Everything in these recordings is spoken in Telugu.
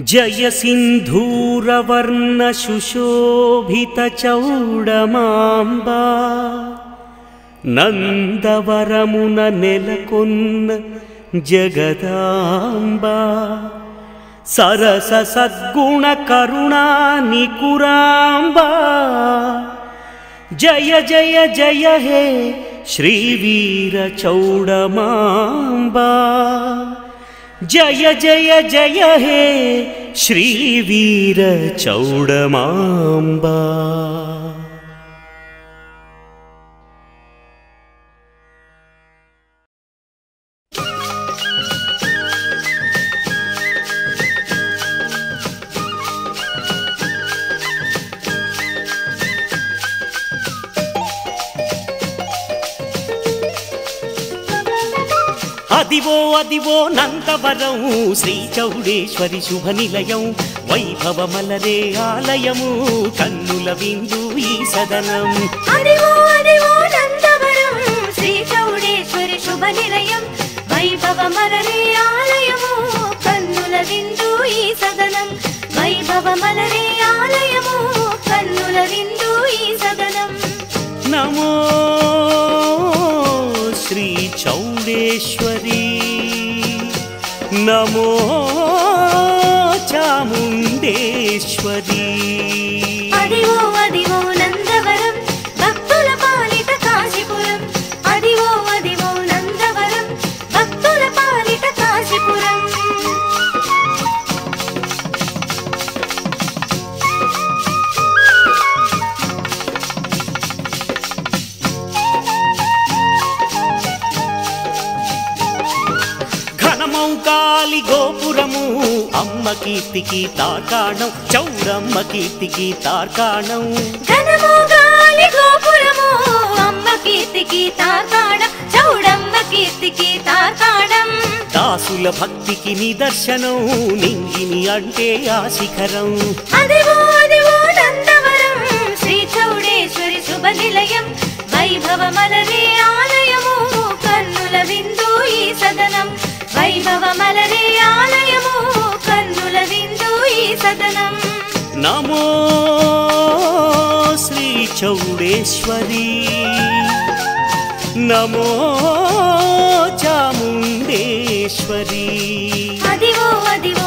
जय सिन्धूरवर्णशुशोभितचौडमाम्बा सरस नेलकोन्न जगदाम्बा निकुरांबा जय जय जय हे श्रीवीरचौडमाम्बा। జయ జయ జయ హే శ్రీవీర అదివో నందవరం శ్రీ చౌడేశ్వరి శుభ నిలయం వైభవమలరే ఆలయము కన్నుల విందు ఈ సదనం. అదివో అదివో నందవరం శ్రీ చౌడేశ్వరి శుభ నిలయం వైభవ మలరే ఆలయము కన్నుల విందు ఈ సదనం. వైభవ మలరే ఆలయము కన్నుల విందు ఈ సదనం. నమో శ్రీ చౌడేశ్వరి నమో చాముండేశ్వరి. అదివో అదివో గోపురము అమ్మ కీర్తికి తార్కాణం చౌడమ్మ కీర్తికి తార్కాణం. ఘనము గాలి గోపురము అమ్మ కీర్తికి తాకాడం చౌడమ్మ కీర్తికి తాకాడం దాసుల భక్తికి నిదర్శనం నింగిని అంటే ఆ శిఖరం. అదివో అదివో నందవరం శ్రీ చౌడేశ్వరి శుభ నిలయం వైభవ మలరే ఆలయము కన్నుల విందు ఈ సదనం వైభవ మలరే నమో శ్రీ చౌడేశ్వరి. నమో చాముండేశ్వరి. అదివో అదివో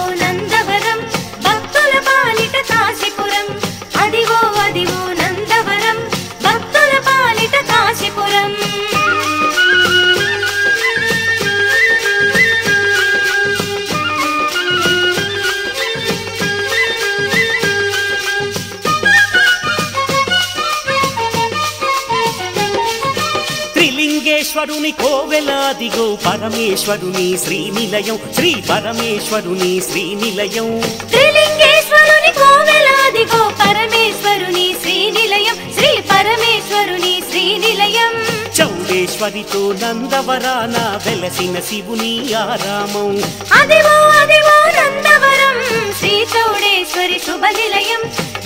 కోవెలాదిగో పరమేశ్వరుని శ్రీనిలయం శ్రీ పరమేశ్వరుని శ్రీనిలయం. త్రిలింగేశ్వరుని కోవెలాదిగో పరమేశ్వరుని శ్రీనిలయం శ్రీ పరమేశ్వరుని శ్రీనిలయం. చౌడేశ్వరితో నందవరాన వెలసిన శివుని ఆరామం. అదివో అదివో నందవరం శ్రీ చౌడేశ్వరి శుభ నిలయం.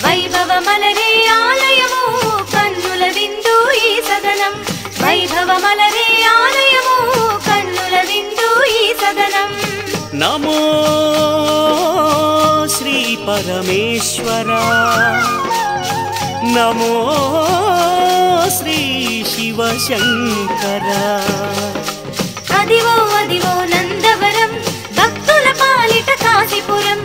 వైభవ మలరే ఆలయము. వైభవ మలరే ఆలయము కన్నుల విందు ఈ సదనం. నమో శ్రీ పరమేశ్వర. నమో శ్రీ శివశంకర అదివో అదివో నందవరం భక్తుల పాలిట కాశీపురం.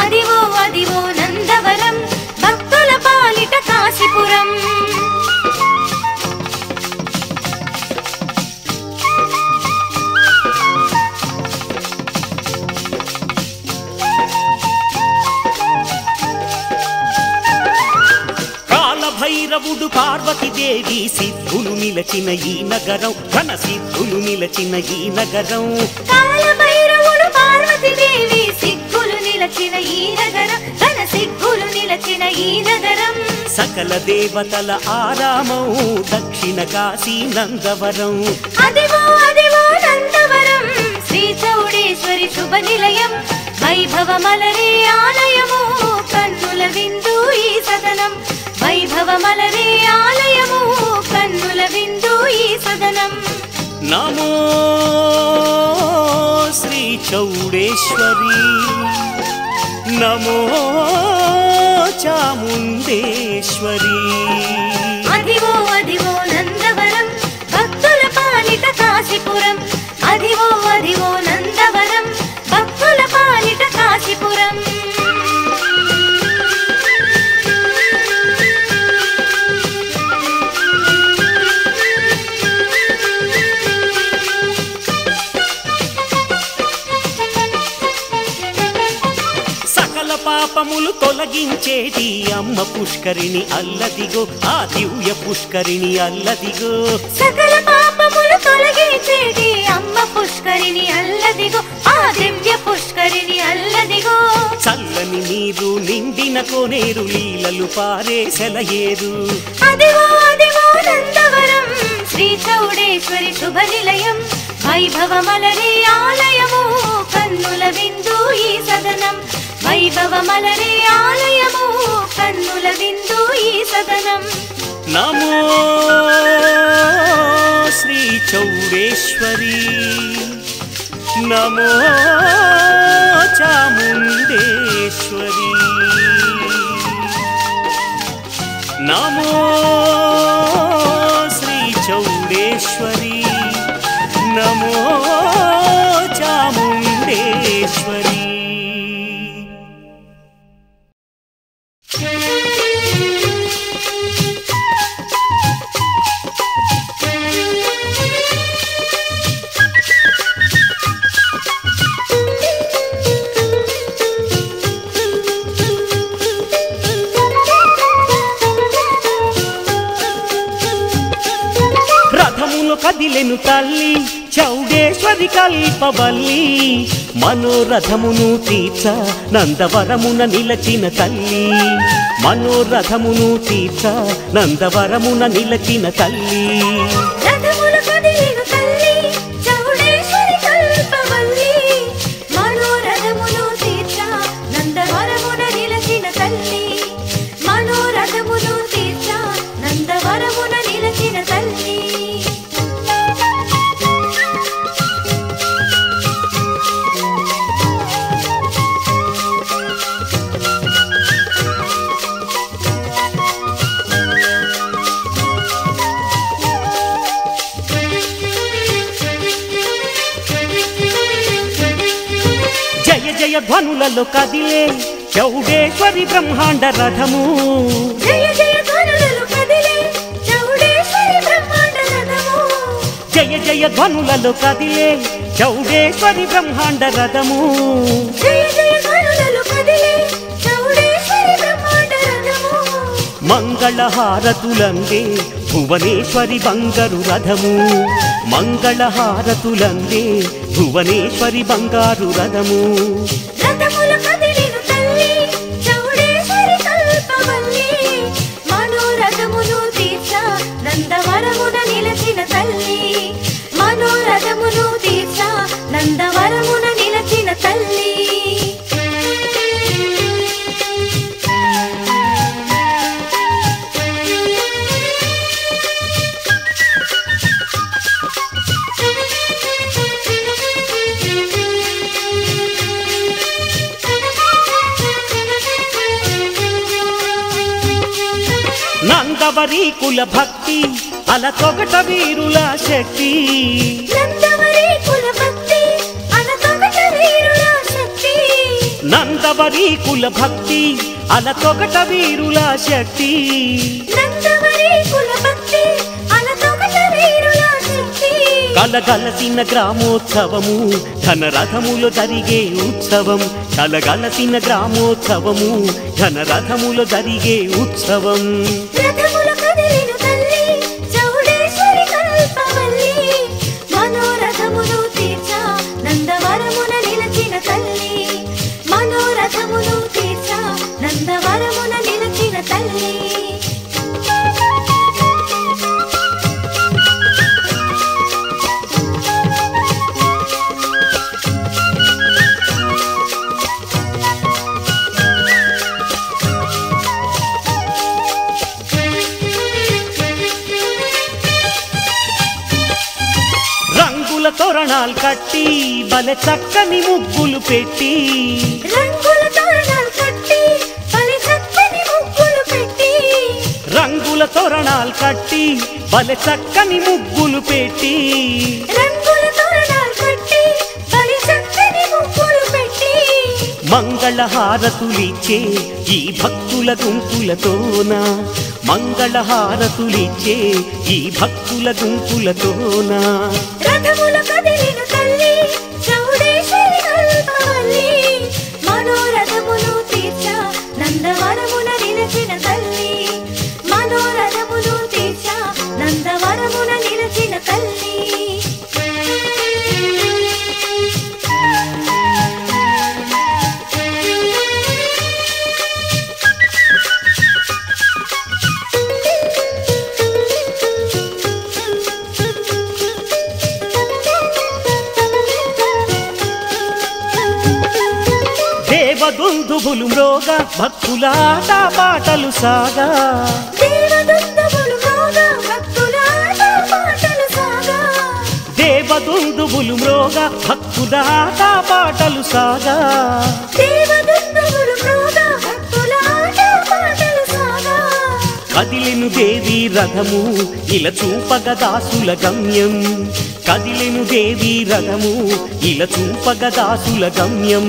అదివో అదివో నందవరం భక్తుల పాలిట కాశీపురం. కాలభైరవుడు పార్వతీదేవి సిద్ధులు నిలచిన ఈ నగరం ఘన సిద్ధులు నిలచిన ఈ నగరం. కాలభైరవుడు పార్వతీదేవి సిగ్గులు నిలచిన ఈ నగరం తన సిగ్గులు నిలచిన ఈ నగరం. సకల దేవతల ఆరామం దక్షిణ కాశీ నందవరం. అదివో అదివో నందవరం శ్రీ చౌడేశ్వరి శుభ నిలయం వైభవ మలరే ఆలయము కన్నుల విందు ఈ సదనం. వైభవమలరే ఆలయము కన్నుల విందు ఈ సదనం. నమో శ్రీ చౌడేశ్వరి. నమో చాముండేశ్వరీ. తొలగించేది అమ్మ పుష్కరిణి అల్లదిగో ఆ దివ్య పుష్కరిణి అల్లదిగో. సకల పాపములు తొలగించేది అమ్మ పుష్కరిణి అల్లదిగో ఆ దివ్య పుష్కరిణి అల్లదిగో. చల్లని నీరు నిండిన కోనేరు లీలలు పారే సెలయేరు. నందవరం శ్రీ చౌడేశ్వరి శుభ నిలయం వైభవమలరి ఆలయము కన్నుల విందు ఈ సదనం. వైభవ మలరే ఆలయము కన్నుల విందు ఈ సదనం. నమో శ్రీ చౌడేశ్వరి. నమో చాముండేశ్వరి. నమో శ్రీ చౌడేశ్వరి. మనోరథమును తీర్చ నందవరమున నిలచిన తల్లి. మనోరథమును తీర్చ నందవరమున నిలచిన తల్లి. జయ జయ ధ్వనులలో కదిలే చౌడేశ్వరి బ్రహ్మాండ రథము. జయ జయ ధ్వనులలో కదిలే చౌడేశ్వరి బ్రహ్మాండ రథము. జయ జయ ధ్వనులలో కదిలే చౌడేశ్వరి బ్రహ్మాండ రథము. జయ జయ ధ్వనులలో కదిలే చౌడేశ్వరి బ్రహ్మాండ రథము. మంగళహారతులందే భువనేశ్వరి బంగారు రథము. మంగళహారతులందే భువనేశ్వరి బంగారు రథము. నందవరి కుల భక్తి అలతొగట వీరుల శక్తి. నందవరి కుల భక్తి అనతొగట వీరుల శక్తి. నందవరి కుల భక్తి అలతొగట వీరుల శక్తి. నందవరి కుల భక్తి కలగలసిన గ్రామోత్సవము ఘనరథములో జరిగే ఉత్సవం. కలగలసిన గ్రామోత్సవము ఘనరథములో జరిగే ఉత్సవం. తోరణాలు కట్టి బల చక్కని ముగ్గులు పెట్టి. రంగుల తోరణాలు కట్టి బల చక్కని ముగ్గులు పెట్టి. రంగుల తోరణాలు కట్టి బలె చక్కని ముగ్గులు పెట్టి. రంగుల తోరణాలు కట్టి చక్కని ముగ్గులు పెట్టి. మంగళ ఈ భక్తుల గుంపులతోనా? మంగళహారతులిచ్చే ఈ భక్తుల గుంపులతోన? రథముల కదిలి దేవదుందుబులు మ్రోగ భక్తుల ఆట పాటలు సాగా. దేవదుందువులు మ్రోగ భక్తుల ఆట పాటలు సాగా. దేవదుందువులు మోగా భక్తుల ఆట పాటలు సాగా. కదిలెను దేవి రథము ఇలా చూపగ దాసుల గమ్యం. కదిలెను దేవి రథము ఇలా చూపగ దాసుల గమ్యం.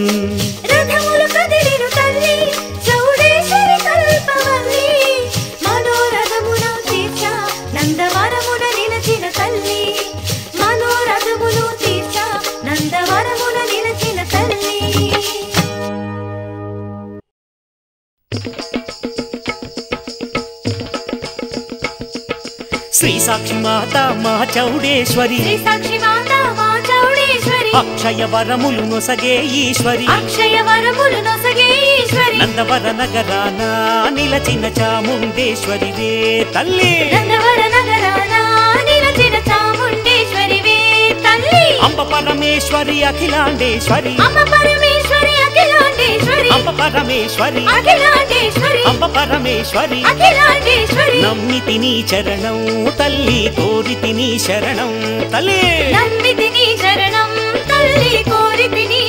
సాక్షి మాత మా చౌడేశ్వరి. శ్రీ సాక్షి మాత మా చౌడేశ్వరి. అక్షయ వరములు నొసగే ఈశ్వరి. అక్షయ వరములు నొసగే ఈశ్వరి. నందవర నగరాన నిలచిన చాముండేశ్వరి వే తల్లి. నందవర నగరాన నిలచిన చాముండేశ్వరివే తల్లి. అంబ పరమేశ్వరి అఖిలాండేశ్వరి. అమ్మ పరమేశ్వరి అఖిలాండేశ్వరి. అంబ పరమేశ్వరి అంబ పరమేశ్వరి నమ్మితి నీ చరణం తల్లి కోరితి నీ శరణం తల్లి. నమ్మితి నీ శరణం తల్లి కోరితి నీ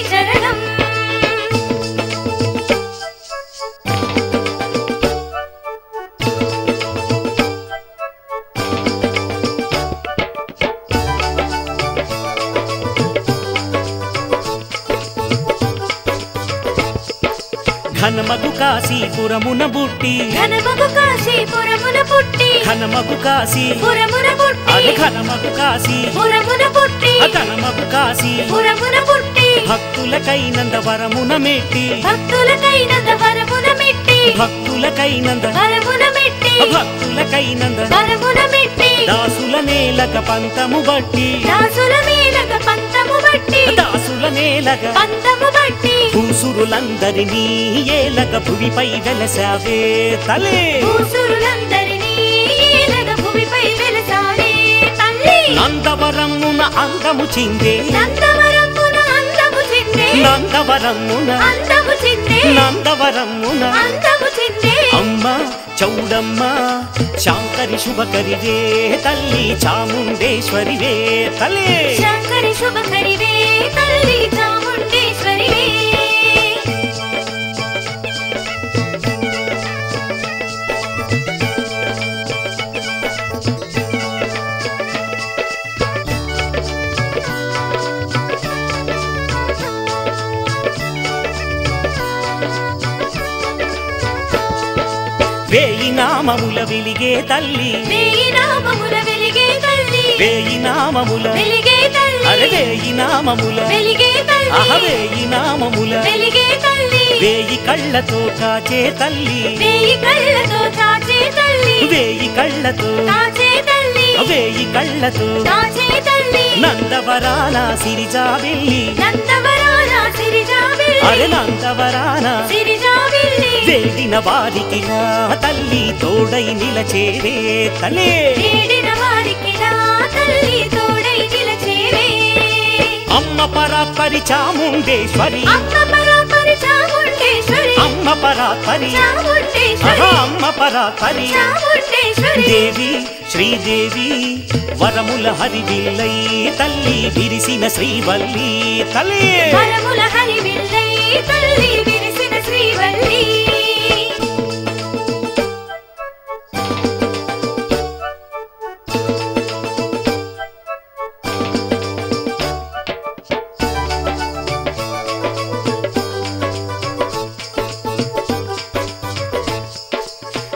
ఘనమగు కాశీపురమున బుట్టి ఘనమగు కాశీపురమున పుట్టి. ఘనమగు కాశీ. పురమున పుట్టి. అది ఘనమగు కాశీ. పురమున పుట్టి. ఘనమగు కాశీ. పురమున పుట్టి. భక్తులకైనంద వరమున మెట్టి. భక్తులకైనంద వరమున మెట్టి. భక్తులకైనంద వరమున మెట్టి. భక్తులకైనంద వరమున మెట్టి. దాసుల నేలక పంతము బట్టి. దాసుల మీదక పంతము బట్టి దాసుల నేలక పంతము బట్టి భూసురులందరినీ ఏలక భువిపై వెలసావే తలే భూసురులందరినీ ఏలగ భూమిపై వెలసాడే తల్లి. నందవరమున అందము చిందే. నందవరమున అందము చిందే. నందవరమున అందము చిందే. నందవరమున అందము చిందే చౌడమ్మ శాంకరి శుభకరివే తల్లి చాముండేశ్వరివే తల్లి. శంకరి శుభకరివే తల్లి చాముండేశ్వరివే. నామముల వెలిగే తల్లి. వేయి నామముల వెలిగే తల్లి. వేయి నామముల. వెలిగే అరే తల్లి వేయి నామముల. వెలిగే అహ తల్లి వేయి నామముల. వెలిగే తల్లి. వేయి కళ్ళతో కాచే తల్లి. వేయి కళ్ళతో చాచే తల్లి. వేయి కళ్ళతో. కాచే తల్లి. వేయి కళ్ళతో. కాచే తల్లి. అరే నందవరాన. సిరిజాబిల్లి. వేడిన వారికి నా తల్లి తోడై నిలచేవే తలే అమ్మ పరాత్పరి చాముండేశ్వరి. అమ్మ పరాపరి. అమ్మ చాముండేశ్వరి. దేవి శ్రీదేవి వరముల హరివిల్లై తల్లి విరిసిన శ్రీవల్లి తల్లి వరముల హరివిల్లై తల్లి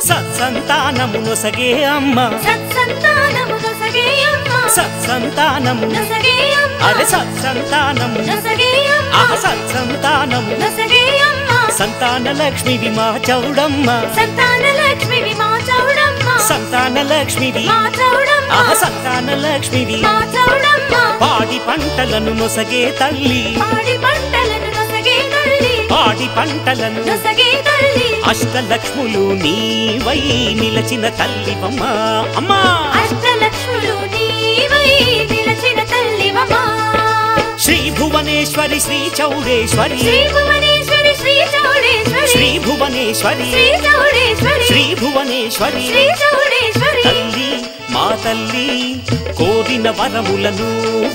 సత్సంతానము నొసగే అమ్మ. సత్సంతానము నొసగే అమ్మ. సత్సంతానము. నొసగే అమ్మ. అరే సత్సంతానము. నొసగే సంతాన లక్ష్మివి మా చౌడమ్మ. సంతాన లక్ష్మివి మా చౌడమ్మ. సంతాన లక్ష్మివి మా చౌడమ్మ. ఆహ సంతాన లక్ష్మివి మా చౌడమ్మ. పాడి పంటలను నొసగే తల్లి. పాడి పంటలను నొసగే తల్లి. పాడి పంటలను నొసగే తల్లి. అష్టలక్ష్ములు నీవై నిలచిన తల్లివమ్మ అమ్మా! అష్టలక్ష్ములు నీవై నిలచిన తల్లివమ్మా శ్రీ భువనేశ్వరి శ్రీ చౌడేశ్వరి. శ్రీ భువనేశ్వరి శ్రీ భువనేశ్వరి శ్రీ భువనేశ్వరి తల్లి మా తల్లి కోరిన వరములను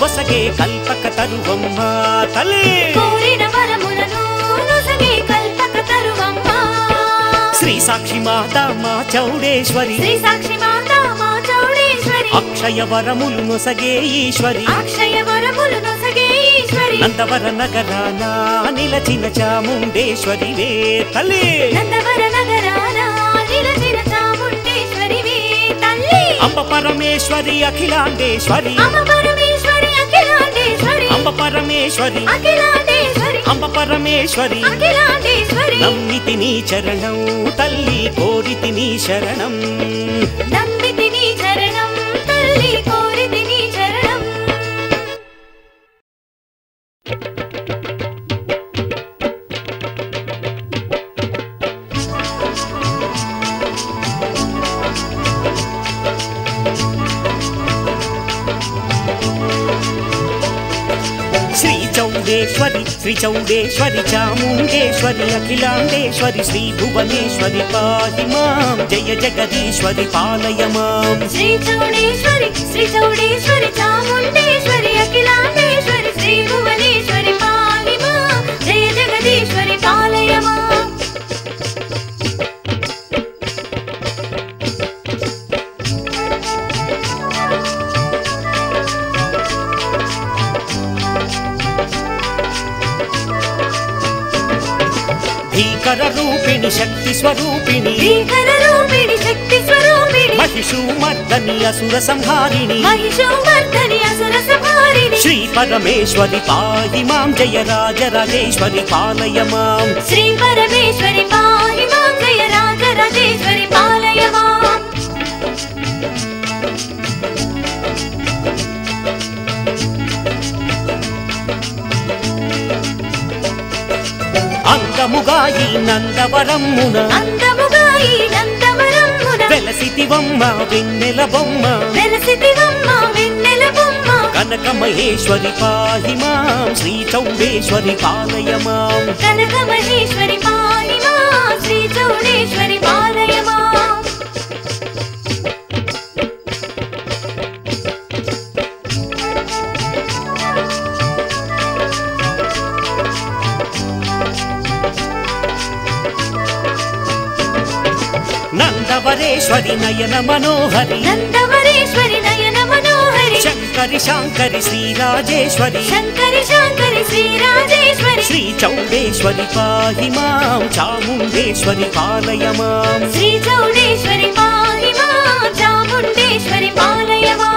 వసగే కల్పక తరువమ్మ తల్లి కోరిన వరములను నొసగే కల్పక తరువమ్మా. శ్రీ సాక్షి మాత మా చౌడేశ్వరి. శ్రీ సాక్షి మాత మా చౌడేశ్వరి. అక్షయ వరములు నొసగే ఈశ్వరి. అక్షయ వరములు నందవర నగరాన నిలచిన చాముండేశ్వరి వే తల్లి నందవర నగరాన నిలచిన చాముండేశ్వరివి తల్లి. అంబ పరమేశ్వరి అఖిలాండేశ్వరి. అమ్మ పరమేశ్వరి అఖిలాండేశ్వరి. అంబ పరమేశ్వరి. అఖిలాండేశ్వరి. అంబ పరమేశ్వరి. అఖిలాండేశ్వరి. నమ్మితి నీ చరణం తల్లి కోరితి నీ శరణం. నమ్మితి నీ చరణం తల్లి కోరితి శ్రీ చౌడేశ్వరి చాముండేశ్వరి అఖిలాండేశ్వరి శ్రీ భువనేశ్వరి పాది మాం. జయ జగదీశ్వరి పాలయ మాం. శ్రీ చౌడేశ్వరి శ్రీ చౌడేశ్వరి చాముండేశ్వరి అఖిలాండేశ్వరి శ్రీ భువనేశ్వరి పాది మాం. జయ జగదీశ్వరి పాలయ శక్తి స్వరూపిణి. రూపిణి శక్తి స్వరూపిణి. మహిషూమర్దని అసుర సంహారిణి. మహిషోవర్ధని అసుర సంహారిణి. శ్రీ పరమేశ్వరి పాయి మాం జయ రాజరాజేశ్వరి పాలయ మాం. శ్రీ పరమేశ్వరి పాహి మాం జయ రాజరాజేశ్వరి పాలయమా అంగముగా ఈ నందవరమ్మున అందముగా ఈ నందవరమున. వెలసితివమ్మ వెన్నెల బొమ్మ. వెలసితివమ్మ వెన్నెల బొమ్మ. కనక మహేశ్వరి పాహి మాం శ్రీ చౌడేశ్వరి పాలయ మాం కనక మహేశ్వరి పాలిమా శ్రీ చౌడేశ్వరి పాలయమా. నందవరేశ్వరి నయన మనోహరి. నందవరేశ్వరి నయన మనోహరి. శంకరి శాంకరి శ్రీరాజేశ్వరి. శంకరి శాంకరి శ్రీ రాజేశ్వరి శ్రీ చౌడేశ్వరి పాహి మాం చాముండేశ్వరి పాలయ మాం. శ్రీ చౌడేశ్వరి పాలిమా చాముండేశ్వరి పాలయమా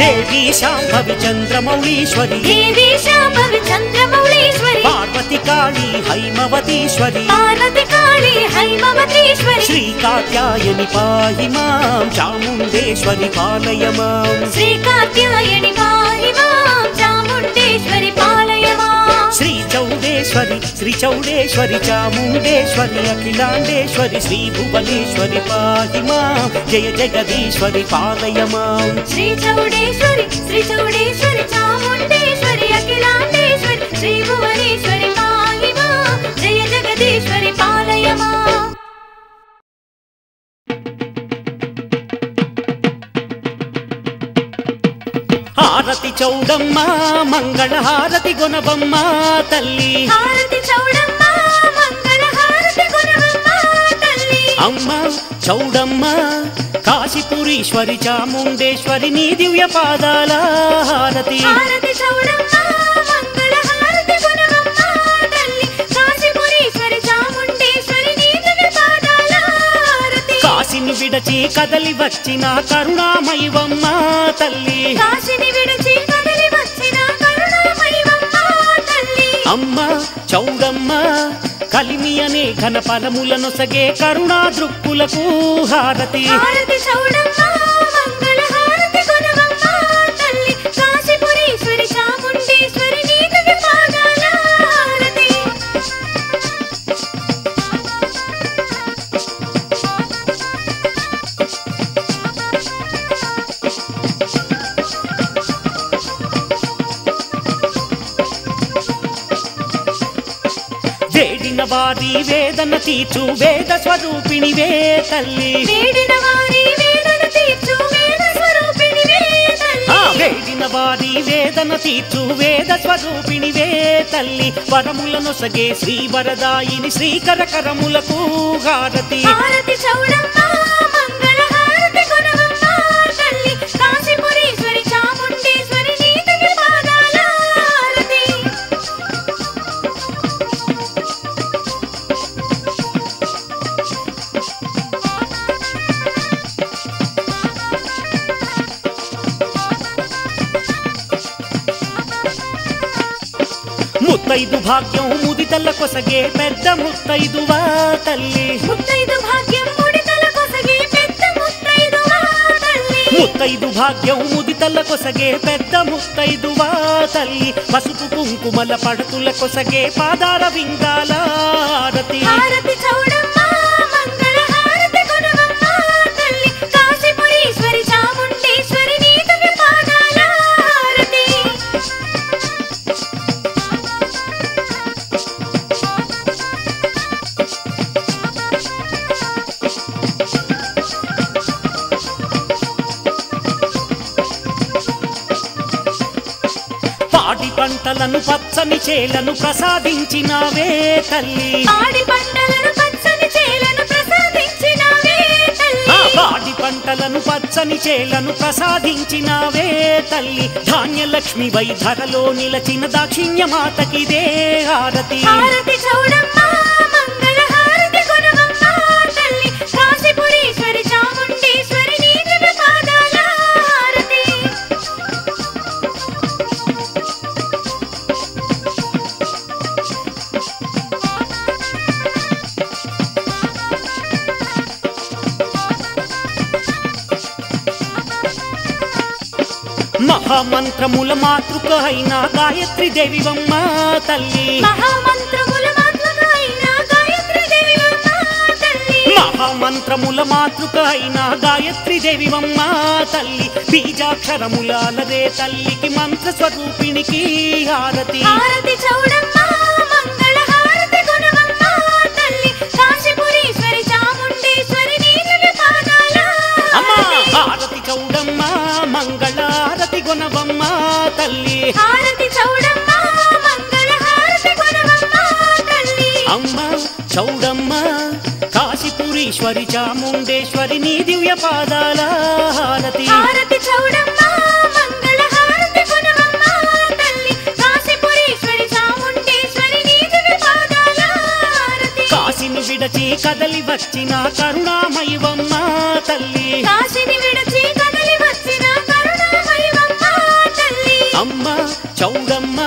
దేవి శాంభవి చంద్రమౌళీశ్వరి. దేవి శాంభవి చంద్రమౌళీశ్వరి. పార్వతి కాళీ హైమవతీశ్వరి. పార్వతి కాళీ హైమవతీశ్వరి. శ్రీ కాత్యాయని పాహి మాం చాముండేశ్వరి పాలయ మాం. శ్రీ కాత్యాయని పాహిమా చాముండేశ్వరి పాలయమా శ్రీ చౌడేశ్వరి శ్రీ చౌడేశ్వరి చాముండేశ్వరి అఖిలాండేశ్వరి శ్రీ భువనేశ్వరి పాహి జయ జగదీశ్వరి పాదయమా. శ్రీ చౌడేశ్వరి శ్రీ చౌడేశ్వరి చాముండేశ్వరి అఖిలాండేశ్వరి శ్రీ భువనేశ్వరి పాహిమా జయ జగదీశ్వరి పాలయమా హారతి చౌడమ్మ మంగళ హారతి గుణబమ్మ తల్లి. అమ్మ చౌడమ్మ కాశీపురీశ్వరి చాముండేశ్వరి నీ దివ్య పాదాల హారతి కాశీని విడచి కదలి వచ్చిన కరుణామయివమ్మ తల్లి. కాశీని విడిచి కదిలి వచ్చిన కరుణామయివమ్మ తల్లి. అమ్మ చౌడమ్మ కలిమి అనే ఘన ఫలములనొసగే కరుణా దృక్కులకు హారతి. హారతి చౌడమ్మ. వారి వేదన తీర్చు వేద స్వరూపిణివే తల్లి. వేడిన వారి వేదన తీర్చు వేద స్వరూపిణివే ఆ తల్లి వేడిన వారి వేదన తీర్చు వేద స్వరూపిణివే తల్లి. వరములనొసగే శ్రీ వరదాయిని శ్రీకర కరములకు హారతి. హారతి చౌడమ్మ. ముత్తైదు భాగ్యం ముదితల్ల కొసగే పెద్ద ముత్తైదువా తల్లి. ముత్తైదు భాగ్యం ముడితల కొసగి పెద్ద ముత్తైదువా తల్లి. ముత్తైదు భాగ్యం ముదితల్ల కొసగే పెద్ద ముత్తైదువా తల్లి. పసుపు కుంకుమల పడతుల కొసగే పాదార విందాల హారతి హారతి చౌడమ్మ పంటలను పచ్చని చేలను ప్రసాదించినావే తల్లి. పాడి పంటలను పచ్చని చేలను ప్రసాదించినవే తల్లి. పాడి పంటలను పచ్చని చేలను ప్రసాదించినావే తల్లి. ధాన్యలక్ష్మి వై ధరలో నిలచిన దాక్షిణ్య మాతకిదే హారతి హారతి చౌడమ్మ మహామంత్రముల మాతృక అయిన గాయత్రి దేవివమ్మ తల్లి. మహామంత్రముల మాతృక అయిన గాయత్రి దేవివమ్మ తల్లి. మహామంత్రముల మాతృక అయిన గాయత్రి దేవివమ్మ తల్లి. బీజాక్షరములాలదే తల్లికి మంత్ర స్వరూపిణికి హారతి. హారతి చౌడమ్మ తల్లి. అమ్మ చౌడమ్మ కాశీపురీశ్వరి చాముండేశ్వరి నీ దివ్య పాదాల హారతి. కాశీపురీశ్వరి చాముండేశ్వరి నీ దివ్య పాదాల కాశీని విడచి కదలి వచ్చిన కరుణామయివమ్మ తల్లి. కాశీని విడిచి అమ్మ చౌడమ్మ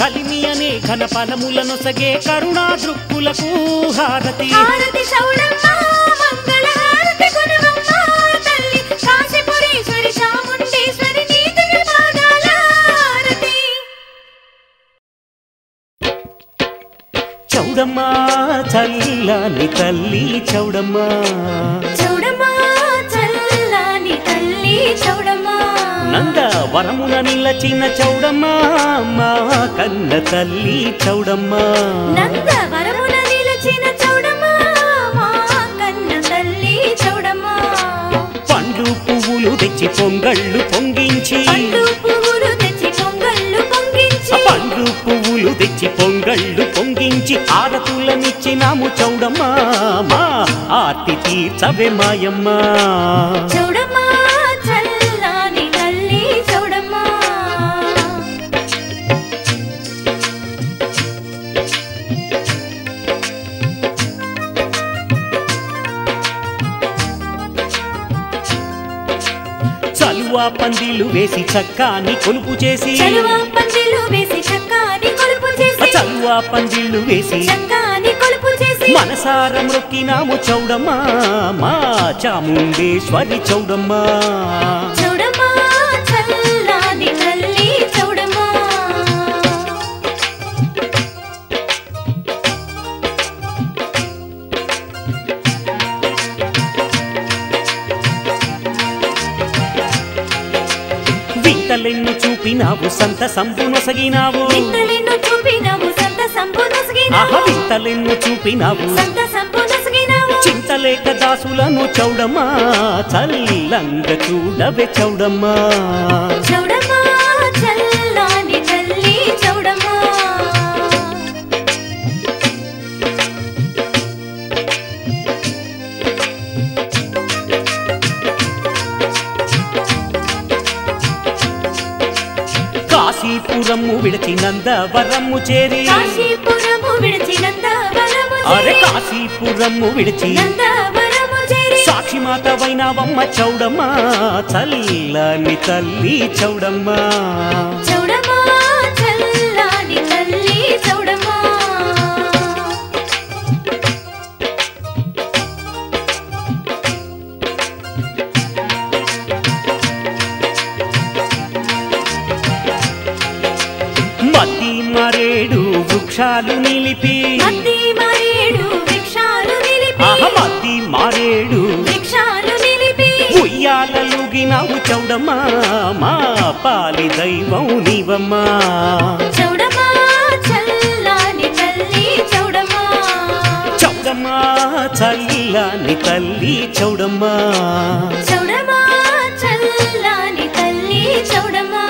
కలిమి అనే ఘన ఫలములనొసగే కరుణా దృక్కులకు హారతి. చౌడమ్మ చల్లని తల్లి చౌడమ్మ. చౌడమ్మా చల్లాని తల్లి చౌడమ్మా. నంద వరమున నిలచిన చౌడమ్మ మా కన్న తల్లి చౌడమ్మ. నంద వరమున నిలచిన చౌడమ్మా మా కన్న తల్లి చౌడమ్మా. పండ్లు పువ్వులు తెచ్చి పొంగళ్ళు పొంగించి. పండు పువ్వులు తెచ్చి పొంగళ్ళు పొంగించి. పండ్లు పువ్వులు తెచ్చి పొంగళ్ళు పొంగించి. పిలిచి ఆరతులనిచ్చినాము చౌడమ్మా మా ఆర్తి తీర్చవే మాయమ్మ. చౌడమ్మా పందిలు వేసి చక్కాని కొలుపు చేసి. చలువ పందిళ్ళు వేసి చక్కాని కొలుపు చేసి. మనసార మొక్కినాము చౌడమ్మా మా చాముండేశ్వరి చౌడమ్మా. వింతలెన్ను చూపినావు సంత వింతలెన్ను చూపినావు సంత ఆహ సంపూనొసగినావు వింతలెన్ను చూపినావు. సంత సంపూనొసగినావు చింతలేక దాసులను చౌడమ్మా చల్లంగ చూడవే చౌడమ్మా. కాశీపురము విడిచి నందవరము చేరి కాశీపురము విడిచి నందవరము అరే కాశీపురము విడిచి సాక్షి మాతవైనవమ్మ చౌడమ్మా చల్లని తల్లి చౌడమ్మా. వృక్షాలు నిలిపి. మద్ది మరేడు వృక్షాలు నిలిపి. ఉయ్యాలలుగినావు చౌడమ్మా మా పాలి దైవం నీవమ్మా. చౌడమ్మా చల్లాని తల్లి చౌడమ్మా. చౌడమ్మా చల్లని తల్లి చౌడమ్మా.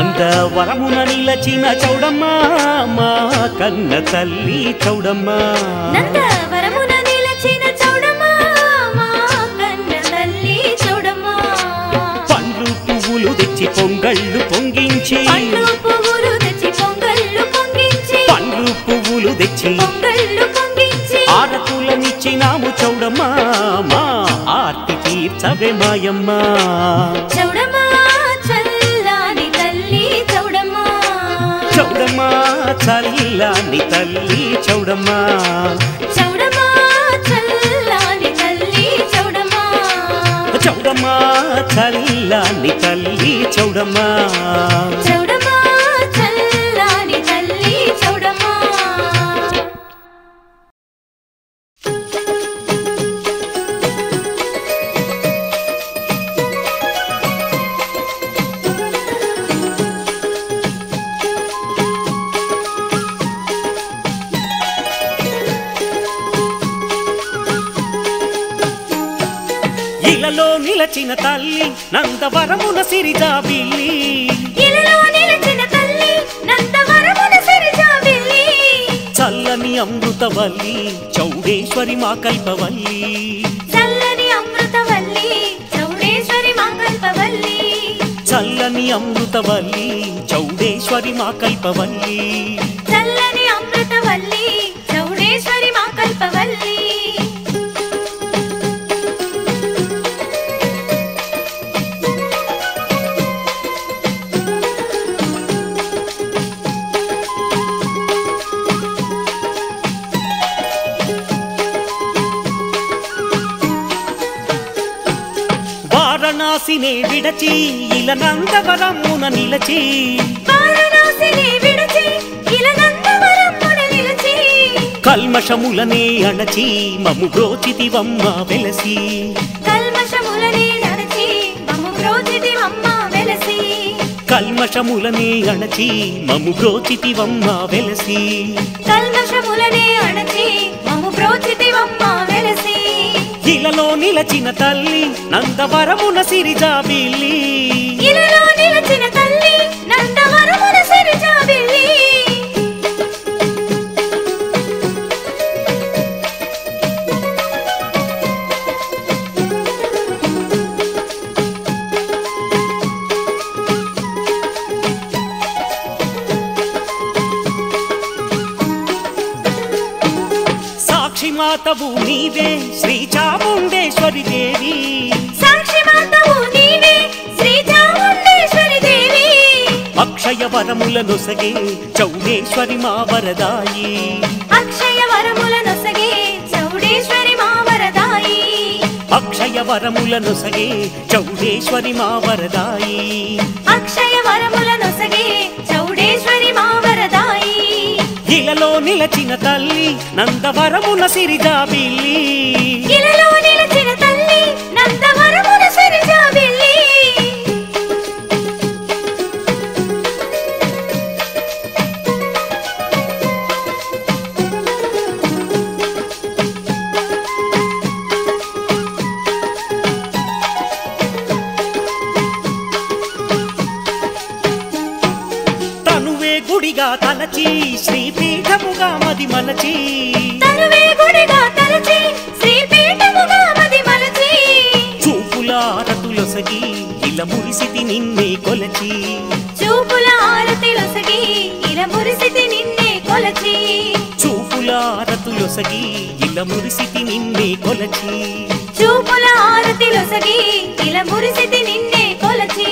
నందవరమున నిలచిన చౌడమ్మా మా కన్న తల్లి చౌడమ్మా. నందవరమున నిలచిన చౌడమ్మా మా కన్న తల్లి చౌడమ్మా. పండ్లు పువ్వులు తెచ్చి పొంగళ్ళు పొంగించి. పండ్లు పువ్వులు తెచ్చి పొంగళ్ళు పొంగించి. పండ్లు పువ్వులు తెచ్చి పొంగళ్ళు పొంగించి. ఆరతులనిచ్చినాము చౌడమ్మా మా ఆర్తి తీర్చవే మాయమ్మ. చౌడమ్మా చల్లని తల్లి చౌడమ్మా. చౌడమ్మా చల్లాని తల్లి చౌడమ్మా. చౌడమ్మా చల్లని తల్లి చౌడమ్మా. నందవరమున సిరిజాబిల్లి ఇలలో నిలచిన తల్లి నందవరమున సిరిజాబిల్లి చల్లని అమృతవల్లి చౌడేశ్వరి మా కల్పవల్లి. చల్లని అమృతవల్లి చౌడేశ్వరి మా కల్పవల్లి. చల్లని అమృతవల్లి చౌడేశ్వరి మా కల్పవల్లి. చల్లని అమృతవల్లి చౌడేశ్వరి మా కల్పవల్లి. వారణాసినే విడచి ఇల నందవరమున నిలచి. వారణాసిని విడిచి ఇలా నందవరమున నిలిచి. కల్మషములనే అణచి మము బ్రోచితివమ్మ వెలసి. కల్మషములని నడచి మమ్ము బ్రోచితివమ్మ వెలసి. కల్మషములనే అణచి మము బ్రోచితివమ్మ వెలసి. కల్మషములని అణచి ఇలలో నిలచిన తల్లి నందవరమున సిరిజాబిల్లి ఇలలో నిలచిన తల్లి మాతవు నీవే శ్రీ చాముండేశ్వరి దేవి. సాక్షి మాతవు నీవే శ్రీ చాముండేశ్వరి దేవి. అక్షయ వరముల నొసగే చౌడేశ్వరి మా వరదాయి. అక్షయ వరముల నొసగే చౌడేశ్వరి మా వరదాయి. అక్షయ వరముల నొసగే చౌడేశ్వరి మా వరదాయి. నిలచిన తల్లి నందవరమున సిరిజాబిల్లి రతులొసగి ఇలా మురిసితి నిన్నే కొలచి. చూపుల ఆరతిలొసగి ఇల మురిసితి నిన్నే కొలచి.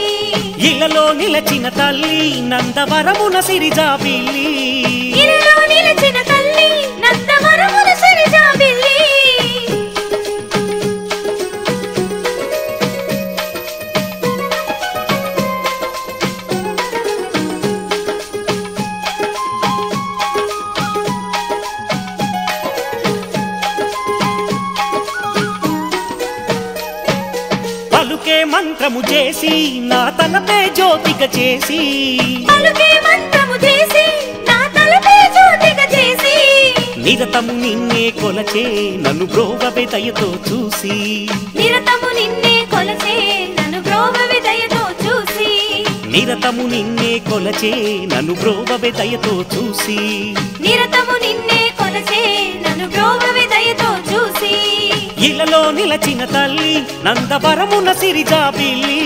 ఇలలో నిలచిన తల్లి నందవరమున సిరిజాబిల్లి మంత్రము చేసి నా తలపే జ్యోతిక చేసి. నిరతము నిన్నే కొలచే నన్ను బ్రోగవే దయతో చూసి. నిరతము నిన్నే కొలచే నన్ను బ్రోవవి దయతో చూసి. నిరతము నిన్నే కొలచే నన్ను బ్రోగవే దయతో చూసి. నిరతము నిన్నే కొలచే నన్ను బ్రోవవి దయతో చూసి ఇలలో నిలచిన తల్లి నందవరమున సిరిజాబిల్లి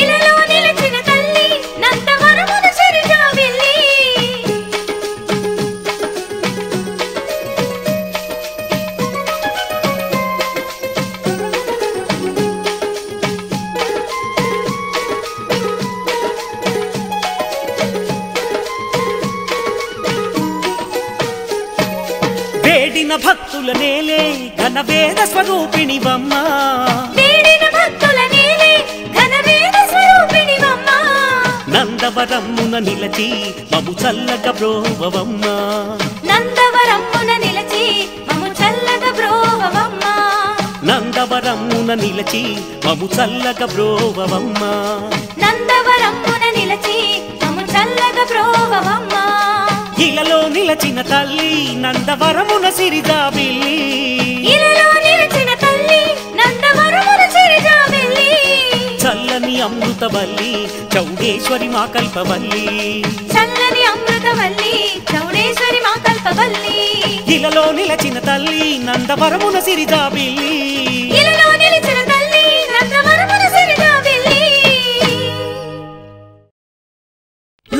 ఇలలో నిలిచిన తల్లి నందవరమున సిరిజాబిల్లి వేడిన భక్తుల నేలే ఘన వేద స్వరూపిణివమ్మ. నందవరమున నిలచి మము చల్లగ బ్రోవమ్మ నందవరమ్మున నిలచి మము చల్లగ బ్రోవవమ్మ. నందవరమున నిలచి మము చల్లగ బ్రోవమ్మ నందవరమ్మున నిలచి మము చల్లగ బ్రోవవమ్మ. ఇలలో నిలచిన తల్లి నందవరమున సిరిజాబిల్లి ఇలలో నిలిచిన తల్లి నందవరమున సిరిజాబిల్లి చల్లని అమృతవల్లి చౌడేశ్వరి మా కల్పవల్లి చల్లని అమృతవల్లి చౌడేశ్వరి మా కల్పవల్లి ఇలలో నిలచిన తల్లి నందవరమున సిరిజాబిల్లి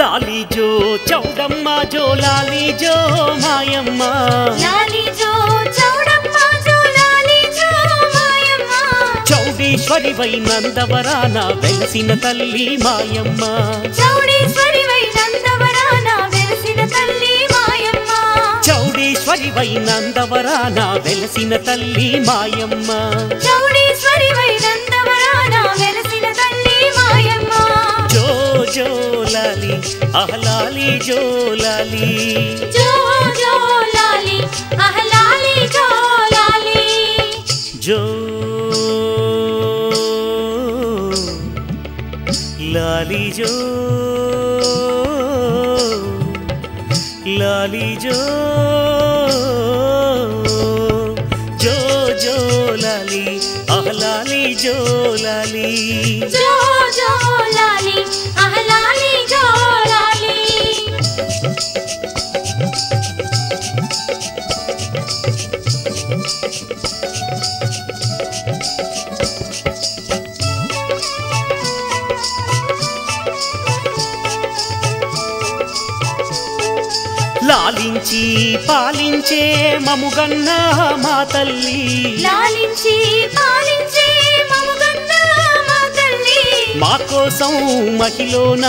లాలి జో చౌడమ్మ జో లాలి జో మాయమ్మ. లాలి జో చౌడమ్మ జో లాలి జో మాయమ్మ. చౌడేశ్వరి వై నందవరాన వెలిసిన తల్లి మాయమ్మ. చౌడేశ్వరి వై నందవరాన వెలసిన తల్లి మాయమ్మ. చౌడేశ్వరి వై నందవరాన వెలసిన తల్లి మాయమ్మ. చౌడేశ్వరి వై నందవరాన వెలసిన జో జో లాలి అహలాలి జో లాలి జో జో లాలి అహలాలి జో లాలి జో లాలి జో లాలి పాలించే మముగన్న మా తల్లి. లాలించి పాలించే మముగన్న మా తల్లి. మా కోసం మహిళన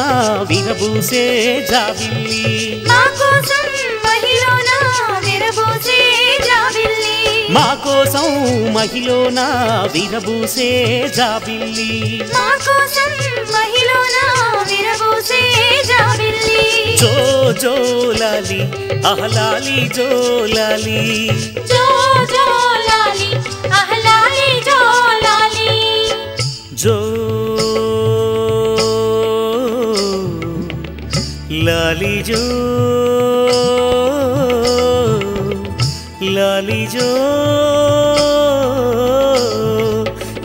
విరబూసే జాబిల్లి. మా కోసం మహిళన విరబోసే జాబిల్లి. మా కోసం మహిళన విరబూసే జాబిల్లి. మా కోసం జాబిల్లి జో జోలాలి అహలాలి జోలాలి జో జో లాలి అహలాలి జో లాలి జో లాలి జో లాలి జో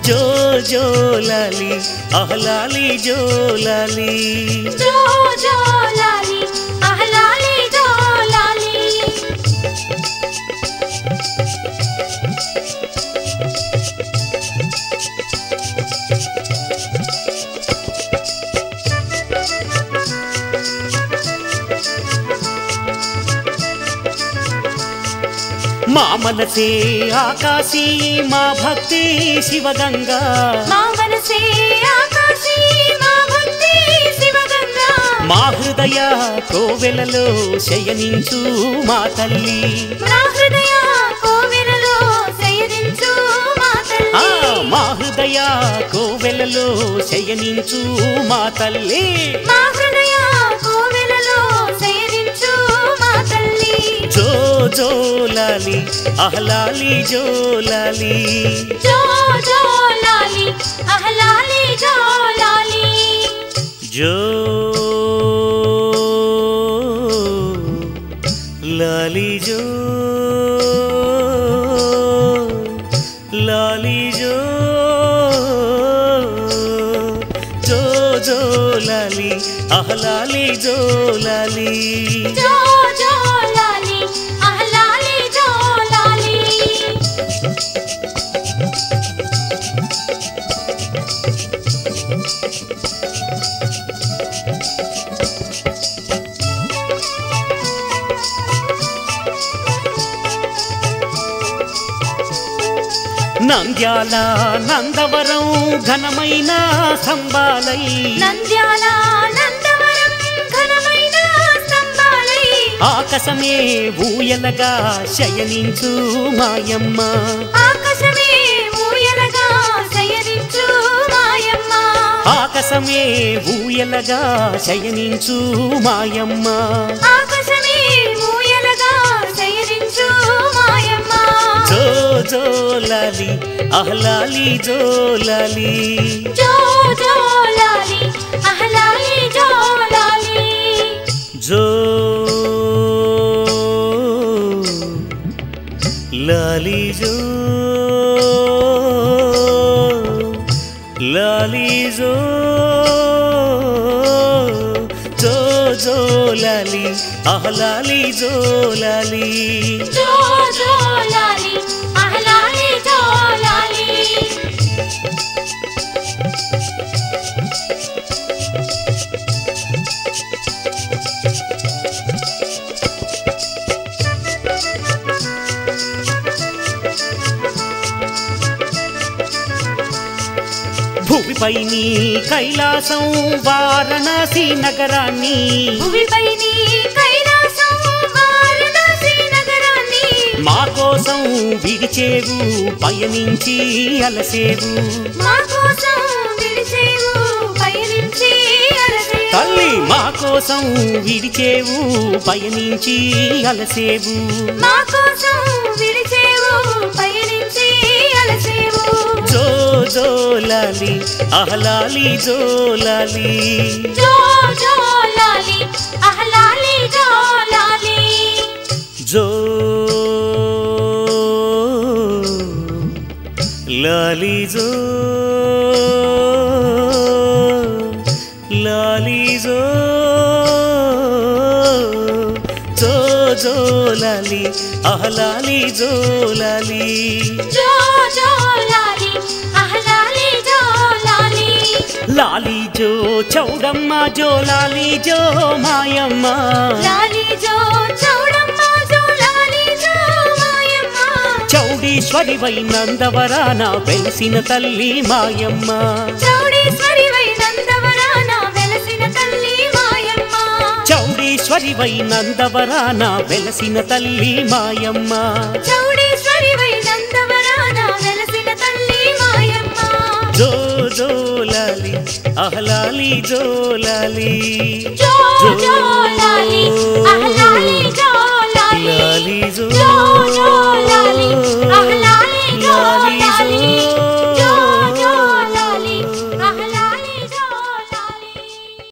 జో జో లాలి అహలాలి జో లాలి జో జో లాలి అహలాలి మా మనసే ఆకాశీ మా భక్తి శివగంగా. మా మనసే ఆకాశీ మా భక్తి శివగంగా. మా హృదయ కోవెలలో శయనించు మా తల్లి. మా హృదయ కోవెలలో శయనించు మా ఆ తల్లి మా హృదయ కోవెలలో శయనించు మా తల్లి. మా జో జోలాలి అహలాలి జోలాలి జో జో లాలి అహలాలి జో లాలి జో లాలి జో లాలి జో జో జో లాలి అహలాలి జో లాలి జో జో లాలి నంద్యాల నందవరం ఘనమైన సంబాలై నంద్యాల నందవరం ఘనమైన స్తంభాలై. ఆకాశమే ఊయలగా శయనించు మాయమ్మ. ఆకాశమే ఊయలగా శయనించు మాయమ్మ. ఆకాశమే ఊయలగా శయనించు మాయమ్మ. జో జోలాలి అహలాలి జోలాలి జో జో లాలి అహలాలి జో లాలి జో లాలి జో లాలి జో జో జో లాలి అహలాలి జో లాలి జో జో లాలి భూమిపై నీ కైలాసం వారణాసి నగరాన్ని. భూమిపై నీ కైలాసం వారణాసి నగరాన్ని. మా కోసం విడిచేవు పయనించి అలసేవు. మా కోసం విడిచేవు పయనించి అలసేవు. తల్లి మా కోసం విడిచేవు పయనించి అలసేవు. మా కోసం జోలాలి అహలాలి జోలాలి జో జో లాలి అహలాలి జో లాలి జో లాలి జో లాలి జో జో జో లాలీ జో చౌడమ్మ జో లాలీ జో మాయమ్మ. లాలీ జో చౌడమ్మ జో లాలీ జో మాయమ్మ. చౌడీశ్వరివై నందవరాన వెలిసిన తల్లి మాయమ్మ. చౌడీశ్వరివై నందవరాన వెలిసిన తల్లి మాయమ్మ. నందవరాన తల్లి మాయమ్మ. నందవరాన వెలిసిన తల్లి మాయమ్మ. జో జోలాలి అహలాలి జోలాలి జో జో లాలి అహలా